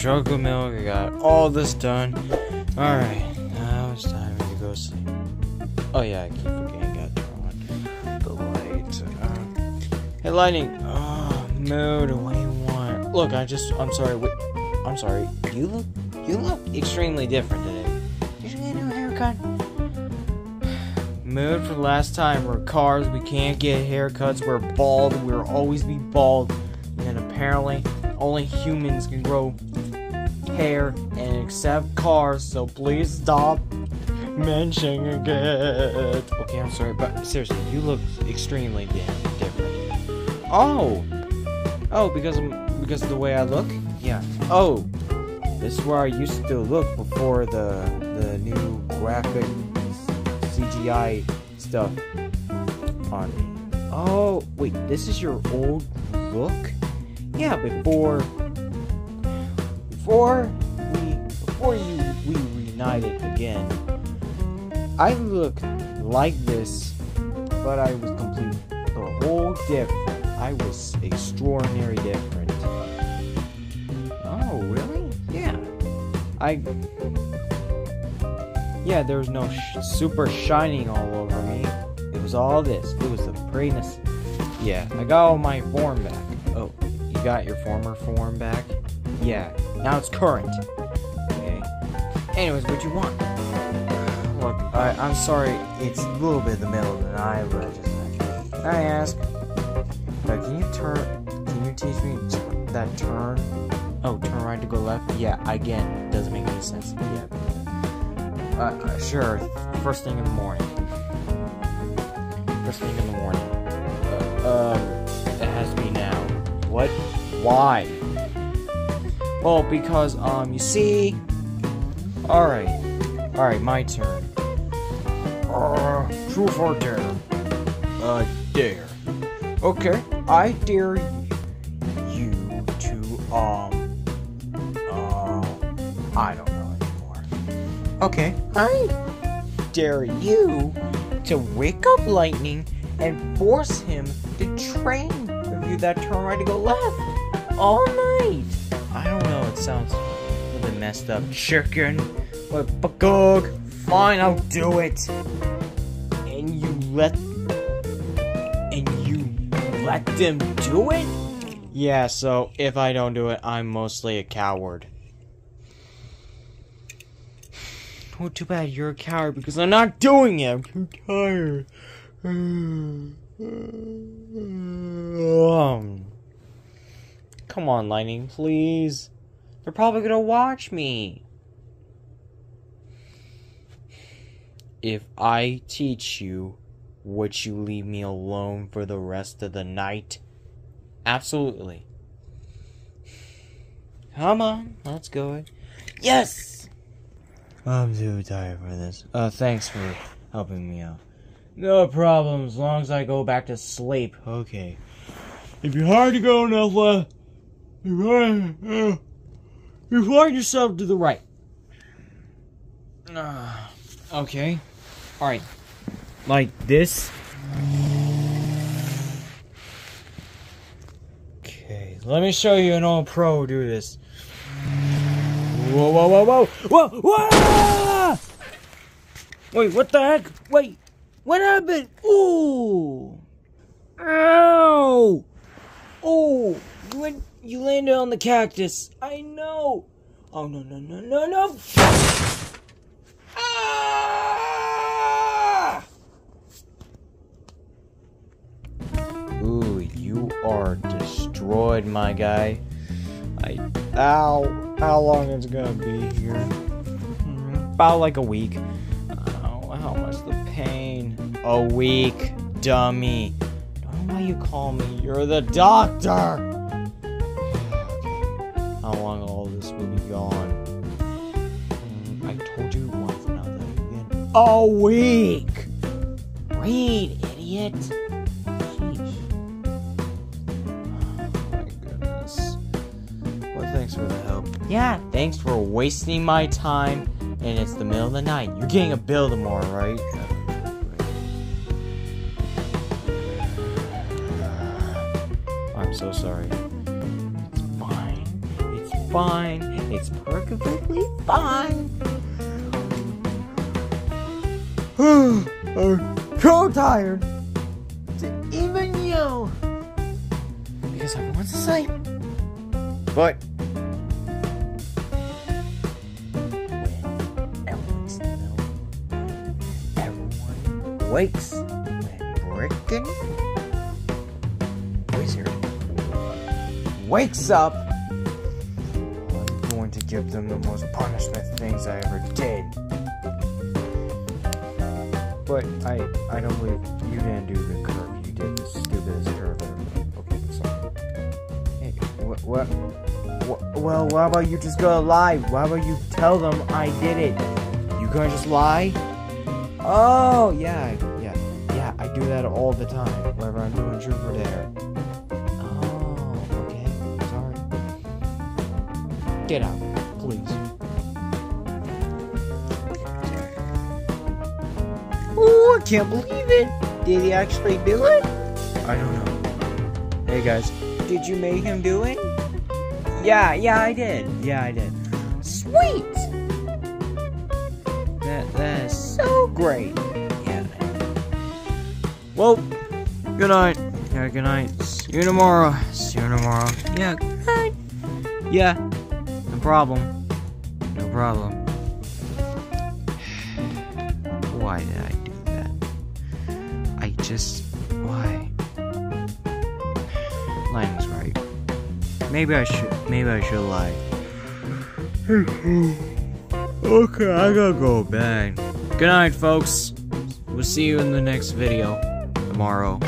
chocolate milk. I got all this done. Alright, now it's time to go sleep. Oh, yeah, I keep forgetting. Got the light. Uh, hey, Lightning. Oh, mood. What do you want? Look, I just. I'm sorry. Wait, I'm sorry. You look. You look extremely different today. Did you get a new haircut? Mood for last time. We're cars. We can't get haircuts. We're bald. We'll always be bald. And apparently, only humans can grow and accept cars. So please stop mentioning it. Okay, I'm sorry, but seriously, you look extremely damn different. Oh, oh, because of, because of the way I look. Yeah. Oh, this is where I used to look before the the new graphic CGI stuff on me. Oh, wait, this is your old look? Yeah, before before we before you we reunited again. I looked like this, but I was complete the whole different. I was extraordinary different. Oh, really? Yeah. I yeah, there was no sh- super shining all over me. It was all this. It was the prettiness. Yeah, I got all my form back. Oh, you got your former form back? Yeah, now it's current. Okay. Anyways, what you want? Look, I, I'm sorry, it's a little bit in the middle of the night, but I just Can I ask? Uh, can you turn? Can you teach me t- that turn? Oh, turn right to go left. Yeah, again, doesn't make any sense. Yeah. Uh, uh, sure. First thing in the morning. First thing in the morning. Uh, um, it has to be now. What? Why? Well, because um, you see. All right, all right, my turn. Uh, truth or dare? Uh, dare. Okay, I dare you to um, uh, I don't know anymore. Okay, I dare you to wake up Lightning and force him to train you that turn right to go left all night. Sounds a little bit messed up. Chicken, what bagog? Fine, I'll do it. And you let and you let them do it? Yeah. So if I don't do it, I'm mostly a coward. Well, too bad you're a coward because I'm not doing it. I'm too tired. Um, come on, Lightning, please. They're probably gonna watch me. If I teach you, would you leave me alone for the rest of the night? Absolutely. Come on, let's go. Yes! I'm too tired for this. Uh, thanks for helping me out. No problem, as long as I go back to sleep. Okay. If you're hard to go enough left, you find, find yourself to the right. Uh, okay. Alright. Like this. Okay, let me show you an old pro do this. Whoa, whoa, whoa, whoa! Whoa! Whoa! Wait, what the heck? Wait! What happened? Ooh! Ow! Oh! You went, you landed on the cactus. I know. Oh no no no no no! Ah! Ooh, you are destroyed, my guy. I. Ow! How long is it gonna be here? About like a week. Ow! How much the pain? A week, dummy. Don't know why you call me. You're the doctor. How long all this will be gone? Hmm, I told you once, and I'll tell you again. A week. Read, idiot. Sheesh. Oh my goodness. Well, thanks for the help. Yeah, thanks for wasting my time. And it's the middle of the night. You're getting a bill tomorrow, right? I'm so sorry. It's fine. It's perfectly fine. I'm so tired to even yell because everyone's asleep. But when everyone's everyone wakes when Bricken Wizard wakes up. Give them the most punishment things I ever did. But I I don't believe you didn't do the curve. You did the stupidest curve ever. Okay, sorry. Hey, what what? what well, why about you just go lie? Why about you tell them I did it? You gonna just lie? Oh yeah, yeah, yeah. I do that all the time whenever I'm doing truth or dare. Oh, okay. Sorry. Get out, Oh, I can't believe it. Did he actually do it? I don't know. Hey guys, did you make him do it? Yeah, yeah, I did. Yeah, I did. Sweet. That that is so great. Yeah. Well, good night. Yeah, good night. See you tomorrow. See you tomorrow. Yeah, good night. Yeah, no problem. No problem. Why did I do that? I just. Why? Lang's right. Maybe I should. Maybe I should lie. okay, I gotta go bed. Good night, folks. We'll see you in the next video tomorrow.